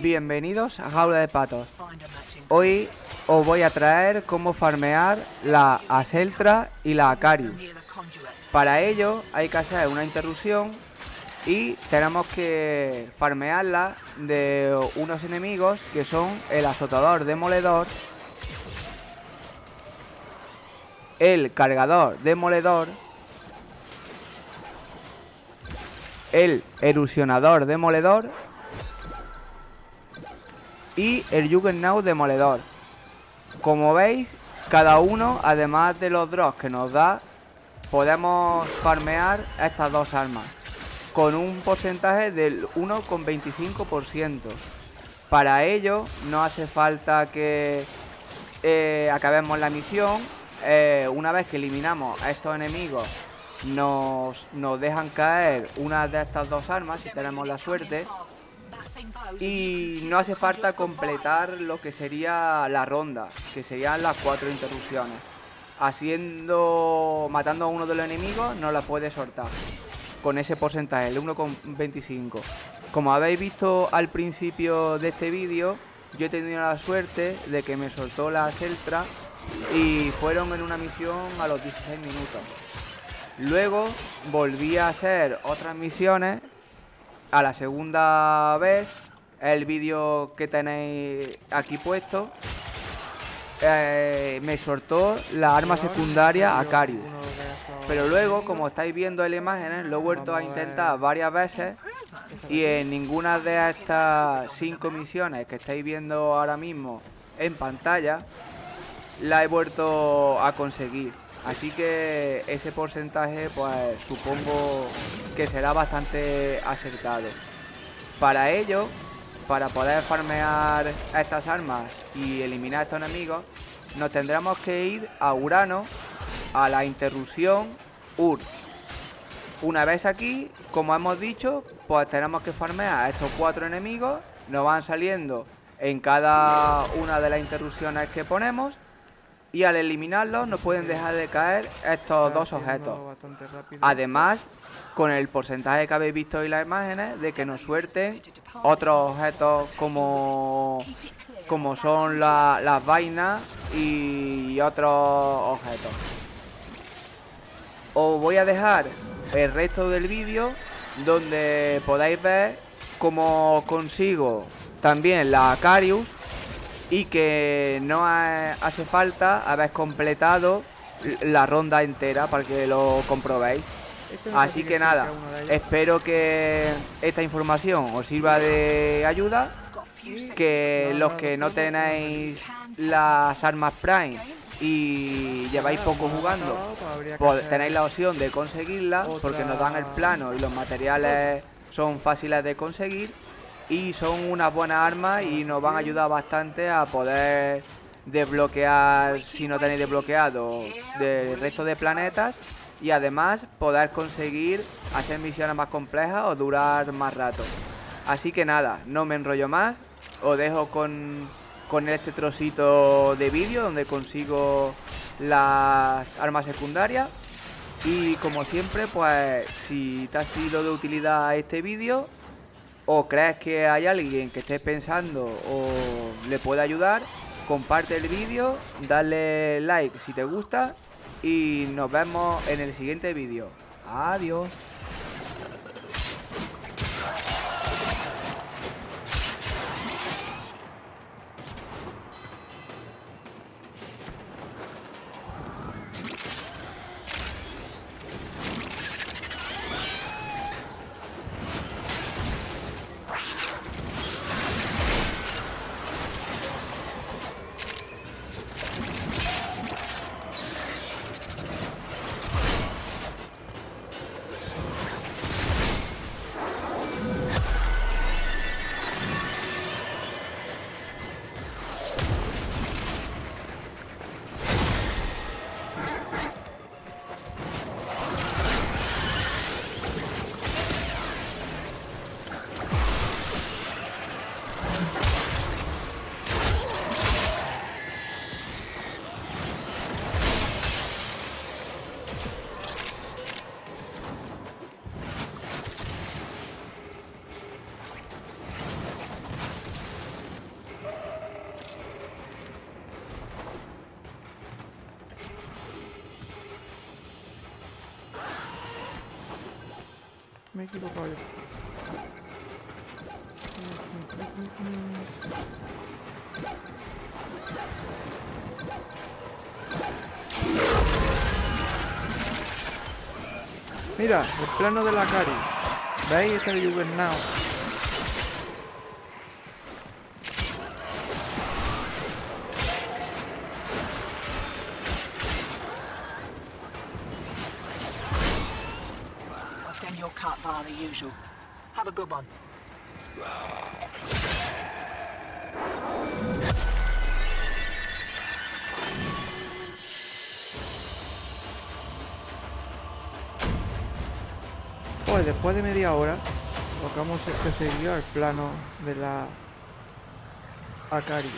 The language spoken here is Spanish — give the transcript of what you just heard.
Bienvenidos a Jaula de Patos. Hoy os voy a traer cómo farmear la Aseltra y la Acarius. Para ello hay que hacer una interrupción y tenemos que farmearla de unos enemigos que son el azotador demoledor, el cargador demoledor, el erosionador demoledor y el Juggernaut demoledor. Como veis, cada uno, además de los drops que nos da, podemos farmear estas dos armas con un porcentaje del 1,25%. Para ello no hace falta que eh, acabemos la misión. Eh, una vez que eliminamos a estos enemigos nos, nos dejan caer una de estas dos armas si tenemos la suerte y no hace falta completar lo que sería la ronda, que serían las cuatro interrupciones. Haciendo, matando a uno de los enemigos, no la puede soltar. Con ese porcentaje, el 1,25. Como habéis visto al principio de este vídeo, yo he tenido la suerte de que me soltó la Seltra y fueron en una misión a los 16 minutos. Luego volví a hacer otras misiones a la segunda vez el vídeo que tenéis aquí puesto eh, me soltó la arma secundaria Acarius pero luego como estáis viendo en las imágenes lo he vuelto a intentar varias veces y en ninguna de estas cinco misiones que estáis viendo ahora mismo en pantalla la he vuelto a conseguir. Así que ese porcentaje pues supongo que será bastante acertado. Para ello para poder farmear estas armas y eliminar a estos enemigos, nos tendremos que ir a Urano, a la interrupción UR. Una vez aquí, como hemos dicho, pues tenemos que farmear a estos cuatro enemigos, nos van saliendo en cada una de las interrupciones que ponemos y al eliminarlos nos pueden dejar de caer estos dos objetos. Además, con el porcentaje que habéis visto en las imágenes de que nos suelten otros objetos como, como son las vainas y otros objetos. Os voy a dejar el resto del vídeo donde podáis ver cómo consigo también la Acarius y que no hace falta haber completado la ronda entera para que lo comprobéis. Así que nada, espero que esta información os sirva de ayuda, que los que no tenéis las armas Prime y lleváis poco jugando, pues tenéis la opción de conseguirla porque nos dan el plano y los materiales son fáciles de conseguir y son unas buenas armas y nos van a ayudar bastante a poder desbloquear, si no tenéis desbloqueado, del resto de planetas y además poder conseguir hacer misiones más complejas o durar más rato. Así que nada, no me enrollo más, os dejo con, con este trocito de vídeo donde consigo las armas secundarias y como siempre pues si te ha sido de utilidad este vídeo o crees que hay alguien que esté pensando o le puede ayudar, comparte el vídeo, dale like si te gusta y nos vemos en el siguiente vídeo. Adiós. Me he equivocado yo. Mira, el plano de la Cari. ¿Veis? Está el Juggernaut. The usual. Have a good one. Pues después de media hora, tocamos este seguido al plano de la Akari.